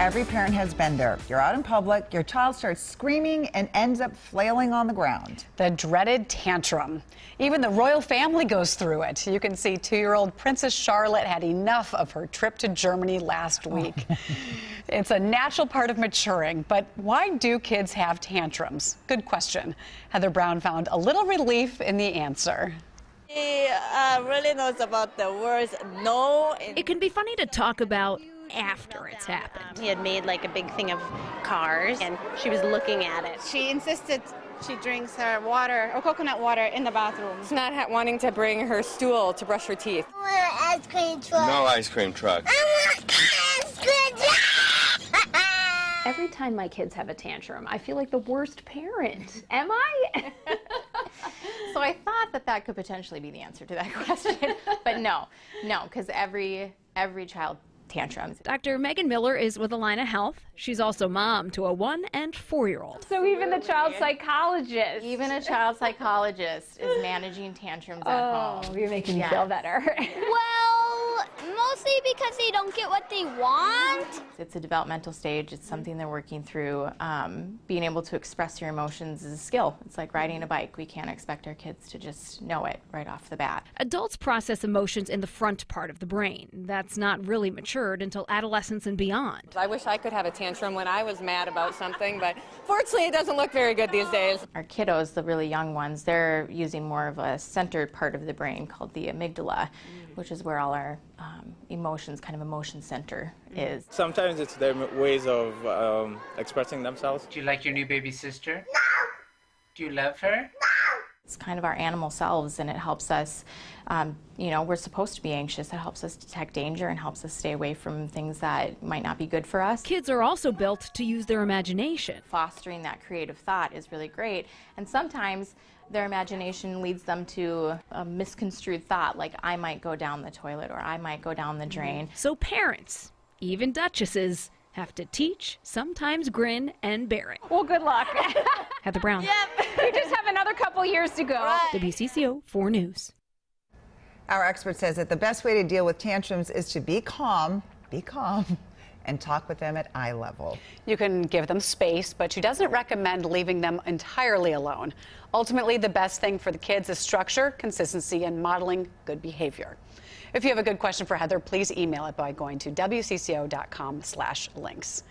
Every parent has been there. You're out in public, your child starts screaming and ends up flailing on the ground. The dreaded tantrum. Even the royal family goes through it. You can see two year old Princess Charlotte had enough of her trip to Germany last week. it's a natural part of maturing, but why do kids have tantrums? Good question. Heather Brown found a little relief in the answer. He uh, really knows about the words no. It can be funny to talk about after it's happened. He had made like a big thing of cars and she was looking at it. She insisted she drinks her water or coconut water in the bathroom. She's not wanting to bring her stool to brush her teeth. ice cream truck. No ice cream truck. ice cream truck. Every time my kids have a tantrum, I feel like the worst parent. Am I? so I thought that that could potentially be the answer to that question, but no, no, because every every child tantrums. Dr. Megan Miller is with Allina Health. She's also mom to a one and four year old. So even the child psychologist. Even a child psychologist is managing tantrums at oh, home. You're making yes. me feel better. well, mostly because they don't get what they want. It's a developmental stage. It's something they're working through. Um, being able to express your emotions is a skill. It's like riding a bike. We can't expect our kids to just know it right off the bat. Adults process emotions in the front part of the brain. That's not really matured until adolescence and beyond. I wish I could have a tantrum when I was mad about something, but fortunately it doesn't look very good these days. Our kiddos, the really young ones, they're using more of a centered part of the brain called the amygdala, which is where all our um, emotions, kind of emotion center is. Sometimes it's their ways of um, expressing themselves. Do you like your new baby sister? No! Do you love her? No! It's kind of our animal selves, and it helps us. Um, you know, we're supposed to be anxious. It helps us detect danger and helps us stay away from things that might not be good for us. Kids are also built to use their imagination. Fostering that creative thought is really great, and sometimes their imagination leads them to a misconstrued thought, like I might go down the toilet or I might go down the drain. So parents, even duchesses, have to teach, sometimes grin, and bear it. Well, good luck. Heather Brown. Yep. you just have another couple years to go. Right. WCCO 4 News. Our expert says that the best way to deal with tantrums is to be calm, be calm, and talk with them at eye level. You can give them space, but she doesn't recommend leaving them entirely alone. Ultimately, the best thing for the kids is structure, consistency, and modeling good behavior. If you have a good question for Heather, please email it by going to wcco.com/links.